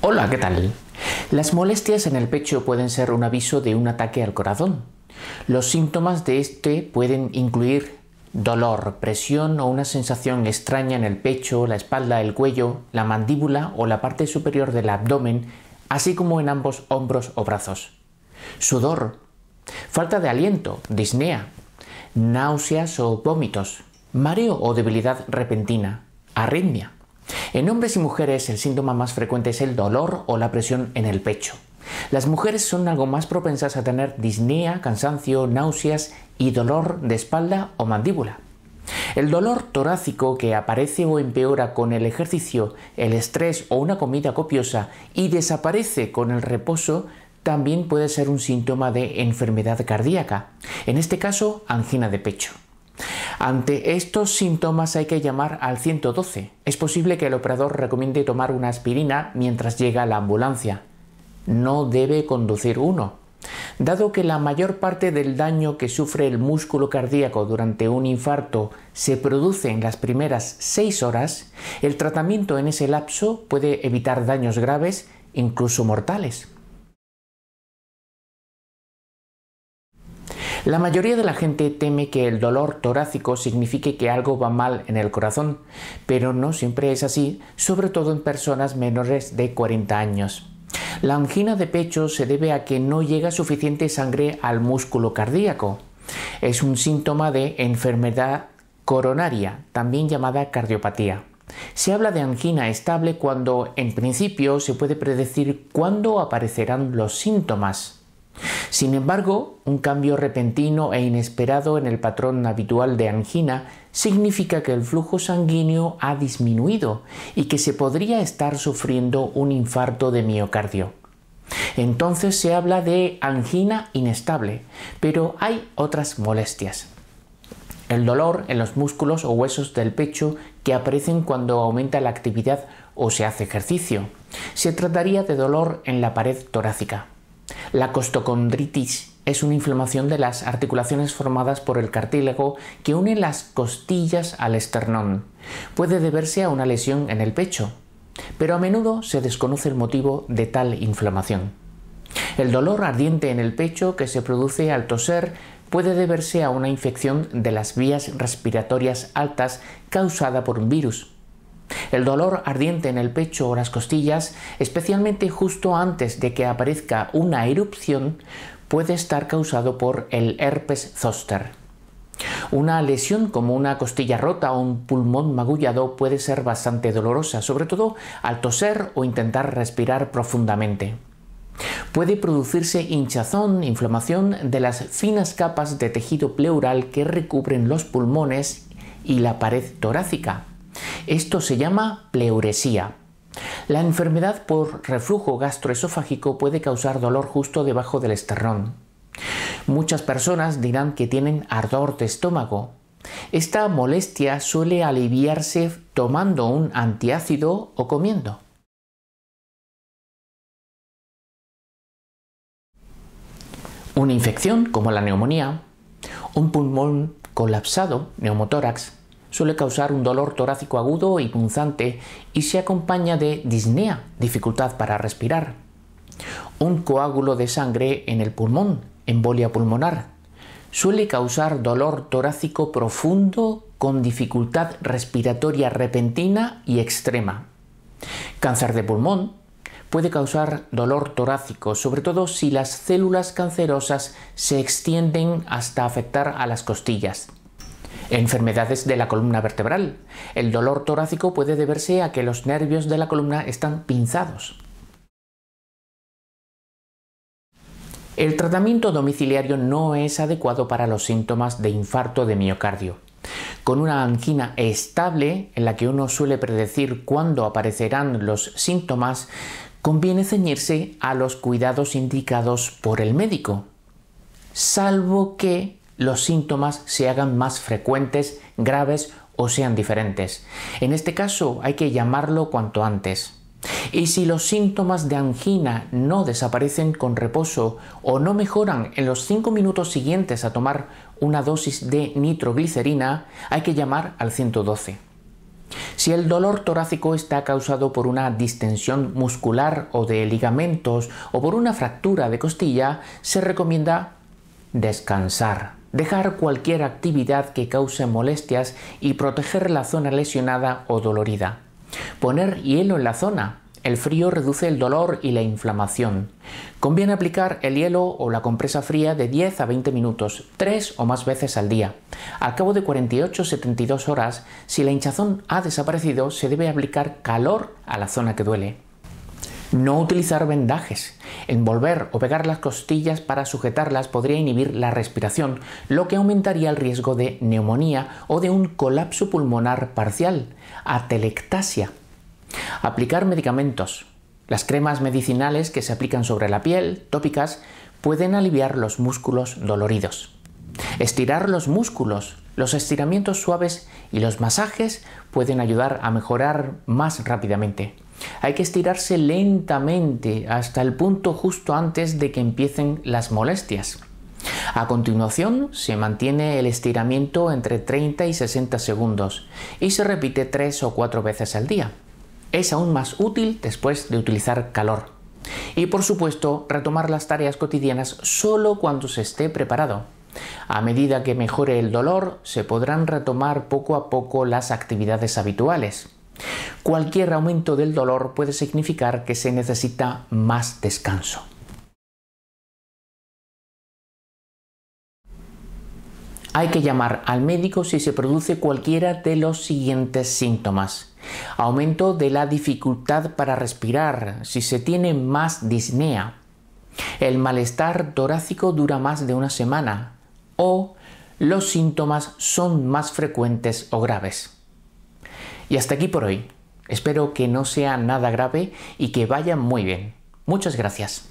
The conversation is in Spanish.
Hola, ¿qué tal? Las molestias en el pecho pueden ser un aviso de un ataque al corazón. Los síntomas de este pueden incluir dolor, presión o una sensación extraña en el pecho, la espalda, el cuello, la mandíbula o la parte superior del abdomen, así como en ambos hombros o brazos. Sudor, falta de aliento, disnea, náuseas o vómitos, mareo o debilidad repentina, arritmia. En hombres y mujeres el síntoma más frecuente es el dolor o la presión en el pecho. Las mujeres son algo más propensas a tener disnea, cansancio, náuseas y dolor de espalda o mandíbula. El dolor torácico que aparece o empeora con el ejercicio, el estrés o una comida copiosa y desaparece con el reposo también puede ser un síntoma de enfermedad cardíaca, en este caso angina de pecho. Ante estos síntomas hay que llamar al 112. Es posible que el operador recomiende tomar una aspirina mientras llega la ambulancia. No debe conducir uno. Dado que la mayor parte del daño que sufre el músculo cardíaco durante un infarto se produce en las primeras 6 horas, el tratamiento en ese lapso puede evitar daños graves, incluso mortales. La mayoría de la gente teme que el dolor torácico signifique que algo va mal en el corazón, pero no siempre es así, sobre todo en personas menores de 40 años. La angina de pecho se debe a que no llega suficiente sangre al músculo cardíaco. Es un síntoma de enfermedad coronaria, también llamada cardiopatía. Se habla de angina estable cuando en principio se puede predecir cuándo aparecerán los síntomas. Sin embargo, un cambio repentino e inesperado en el patrón habitual de angina significa que el flujo sanguíneo ha disminuido y que se podría estar sufriendo un infarto de miocardio. Entonces se habla de angina inestable, pero hay otras molestias. El dolor en los músculos o huesos del pecho que aparecen cuando aumenta la actividad o se hace ejercicio. Se trataría de dolor en la pared torácica. La costocondritis es una inflamación de las articulaciones formadas por el cartílago que une las costillas al esternón. Puede deberse a una lesión en el pecho, pero a menudo se desconoce el motivo de tal inflamación. El dolor ardiente en el pecho que se produce al toser puede deberse a una infección de las vías respiratorias altas causada por un virus. El dolor ardiente en el pecho o las costillas, especialmente justo antes de que aparezca una erupción, puede estar causado por el herpes zoster. Una lesión como una costilla rota o un pulmón magullado puede ser bastante dolorosa, sobre todo al toser o intentar respirar profundamente. Puede producirse hinchazón, inflamación de las finas capas de tejido pleural que recubren los pulmones y la pared torácica. Esto se llama pleuresía. La enfermedad por reflujo gastroesofágico puede causar dolor justo debajo del esternón. Muchas personas dirán que tienen ardor de estómago. Esta molestia suele aliviarse tomando un antiácido o comiendo. Una infección como la neumonía, un pulmón colapsado, neumotórax, suele causar un dolor torácico agudo y punzante y se acompaña de disnea, dificultad para respirar. Un coágulo de sangre en el pulmón, embolia pulmonar, suele causar dolor torácico profundo con dificultad respiratoria repentina y extrema. Cáncer de pulmón puede causar dolor torácico, sobre todo si las células cancerosas se extienden hasta afectar a las costillas. Enfermedades de la columna vertebral. El dolor torácico puede deberse a que los nervios de la columna están pinzados. El tratamiento domiciliario no es adecuado para los síntomas de infarto de miocardio. Con una angina estable, en la que uno suele predecir cuándo aparecerán los síntomas, conviene ceñirse a los cuidados indicados por el médico, salvo que los síntomas se hagan más frecuentes, graves o sean diferentes. En este caso hay que llamarlo cuanto antes. Y si los síntomas de angina no desaparecen con reposo o no mejoran en los 5 minutos siguientes a tomar una dosis de nitroglicerina, hay que llamar al 112. Si el dolor torácico está causado por una distensión muscular o de ligamentos o por una fractura de costilla, se recomienda descansar, dejar cualquier actividad que cause molestias y proteger la zona lesionada o dolorida. Poner hielo en la zona, el frío reduce el dolor y la inflamación. Conviene aplicar el hielo o la compresa fría de 10 a 20 minutos, tres o más veces al día. Al cabo de 48-72 horas, si la hinchazón ha desaparecido, se debe aplicar calor a la zona que duele. No utilizar vendajes. Envolver o pegar las costillas para sujetarlas podría inhibir la respiración, lo que aumentaría el riesgo de neumonía o de un colapso pulmonar parcial, atelectasia. Aplicar medicamentos. Las cremas medicinales que se aplican sobre la piel, tópicas, pueden aliviar los músculos doloridos. Estirar los músculos. Los estiramientos suaves y los masajes pueden ayudar a mejorar más rápidamente. Hay que estirarse lentamente hasta el punto justo antes de que empiecen las molestias. A continuación se mantiene el estiramiento entre 30 y 60 segundos y se repite 3 o 4 veces al día es aún más útil después de utilizar calor. Y por supuesto, retomar las tareas cotidianas solo cuando se esté preparado. A medida que mejore el dolor, se podrán retomar poco a poco las actividades habituales. Cualquier aumento del dolor puede significar que se necesita más descanso. Hay que llamar al médico si se produce cualquiera de los siguientes síntomas. Aumento de la dificultad para respirar si se tiene más disnea. El malestar torácico dura más de una semana. O los síntomas son más frecuentes o graves. Y hasta aquí por hoy. Espero que no sea nada grave y que vaya muy bien. Muchas gracias.